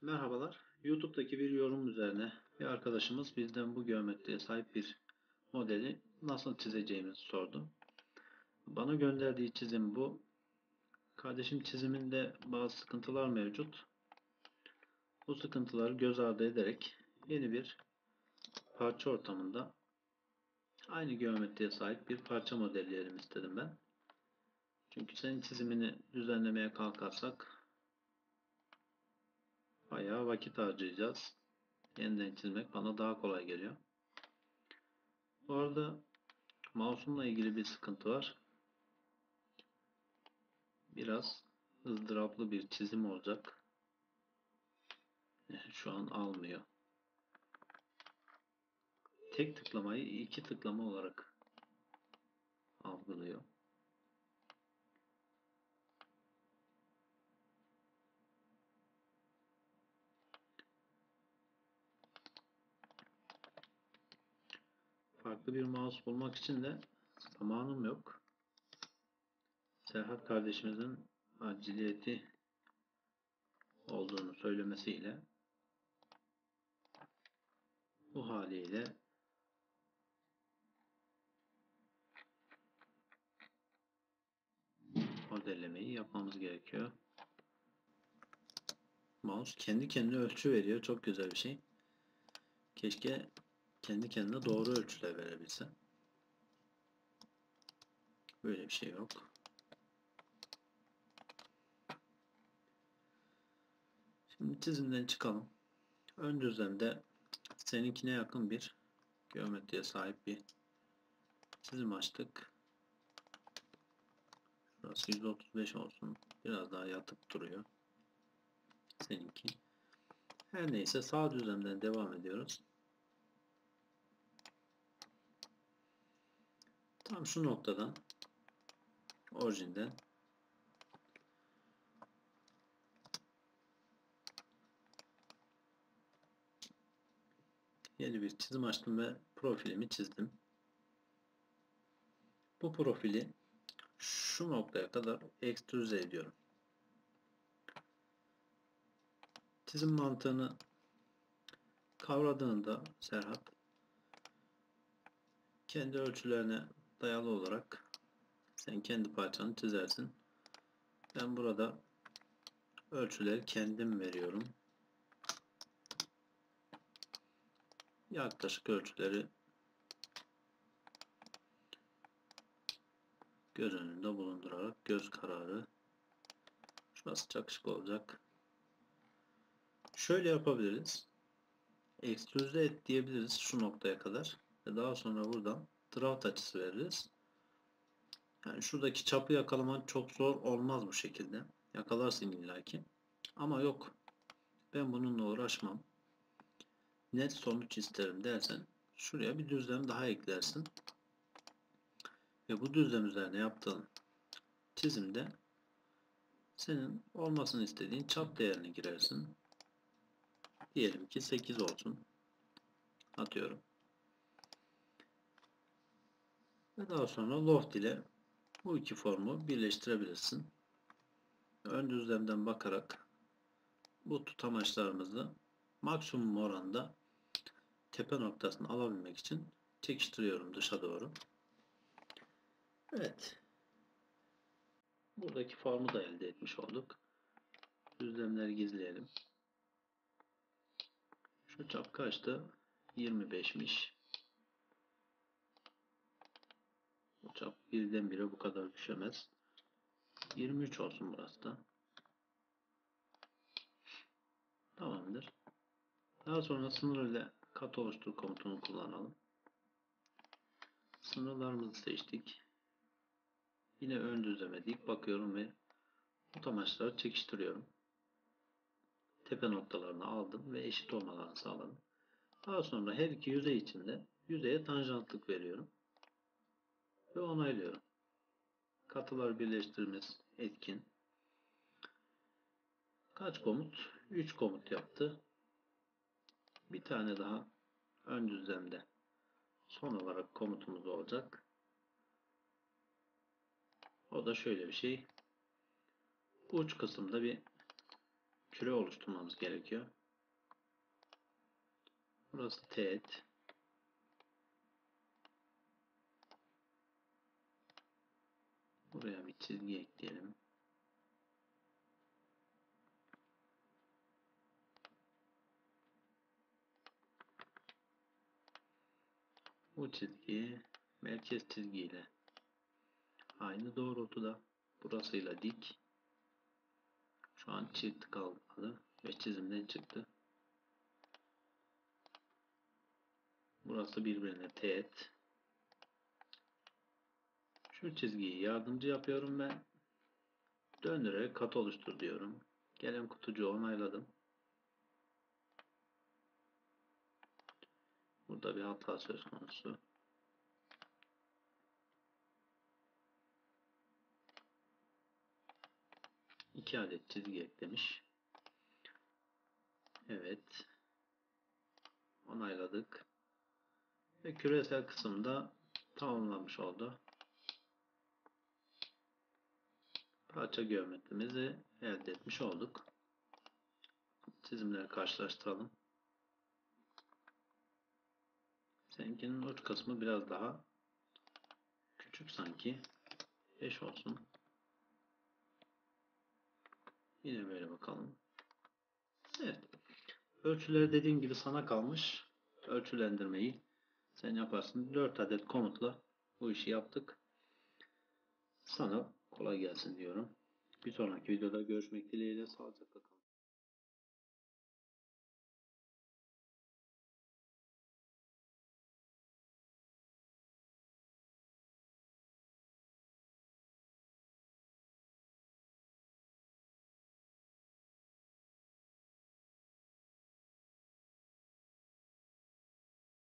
Merhabalar. YouTube'daki bir yorum üzerine bir arkadaşımız bizden bu geometriye sahip bir modeli nasıl çizeceğimizi sordu. Bana gönderdiği çizim bu. Kardeşim çiziminde bazı sıkıntılar mevcut. Bu sıkıntıları göz ardı ederek yeni bir parça ortamında aynı geometriye sahip bir parça modelleyelim istedim ben. Çünkü senin çizimini düzenlemeye kalkarsak Bayağı vakit harcayacağız. Yeniden çizmek bana daha kolay geliyor. Bu arada mouse'umla ilgili bir sıkıntı var. Biraz ızdıraplı bir çizim olacak. Şu an almıyor. Tek tıklamayı iki tıklama olarak algılıyor. Farklı bir mouse bulmak için de zamanım yok. Serhat kardeşimizin aciliyeti olduğunu söylemesiyle bu haliyle modellemeyi yapmamız gerekiyor. Mouse kendi kendine ölçü veriyor. Çok güzel bir şey. Keşke kendi kendine doğru ölçüler verebilse. Böyle bir şey yok. Şimdi çizimden çıkalım. Ön düzlemde seninkine yakın bir geometriye sahip bir çizim açtık. Burası 135 olsun. Biraz daha yatıp duruyor. Seninki. Her neyse sağ düzlemden devam ediyoruz. Tam şu noktadan orijinden yeni bir çizim açtım ve profilimi çizdim. Bu profili şu noktaya kadar ekstrüze ediyorum. Çizim mantığını kavradığında Serhat kendi ölçülerine dayalı olarak sen kendi parçanı çizersin. Ben burada ölçüleri kendim veriyorum. Yaklaşık ölçüleri göz önünde bulundurarak göz kararı şurası çakışık olacak. Şöyle yapabiliriz. Ekstrüze et diyebiliriz şu noktaya kadar. Ve daha sonra buradan draft açısı veririz. Yani şuradaki çapı yakalaman çok zor olmaz bu şekilde. Yakalarsın illaki. Ama yok. Ben bununla uğraşmam. Net sonuç isterim dersen şuraya bir düzlem daha eklersin. Ve bu düzlem üzerine yaptığın çizimde senin olmasını istediğin çap değerini girersin. Diyelim ki 8 olsun. Atıyorum. Ve daha sonra loft ile bu iki formu birleştirebilirsin. Ön düzlemden bakarak bu tutamaçlarımızı maksimum oranda tepe noktasını alabilmek için çekiştiriyorum dışa doğru. Evet. Buradaki formu da elde etmiş olduk. Düzlemleri gizleyelim. Şu çap kaçtı? 25'miş. Bu çap birdenbire bu kadar düşemez. 23 olsun burası da. Tamamdır. Daha sonra sınır ile kat oluştur komutunu kullanalım. Sınırlarımızı seçtik. Yine ön düzleme dik bakıyorum ve tutamaçları çekiştiriyorum. Tepe noktalarını aldım ve eşit olmalarını sağladım. Daha sonra her iki yüzey içinde yüzeye tanjantlık veriyorum ve onaylıyorum. Katılar birleştirmemiz etkin. Kaç komut? 3 komut yaptı. Bir tane daha ön düzlemde son olarak komutumuz olacak. O da şöyle bir şey. Uç kısımda bir küre oluşturmamız gerekiyor. Burası teğet. Buraya bir çizgi ekleyelim. Bu çizgi merkez çizgiyle aynı doğrultuda burasıyla dik şu an çift kalmadı ve çizimden çıktı. Burası birbirine teğet. Şu çizgiyi yardımcı yapıyorum ben. Döndürerek kat oluştur diyorum. Gelen kutucuğu onayladım. Burada bir hata söz konusu. İki adet çizgi eklemiş. Evet. Onayladık. Ve küresel kısımda tamamlanmış oldu. Parça geometrimizi elde etmiş olduk. Çizimleri karşılaştıralım. Seninkinin uç kısmı biraz daha küçük sanki. 5 olsun. Yine böyle bakalım. Evet. Ölçüleri dediğim gibi sana kalmış. Ölçülendirmeyi sen yaparsın. 4 adet komutla bu işi yaptık. Sana kolay gelsin diyorum. Bir sonraki videoda görüşmek dileğiyle sağlıcakla kalın.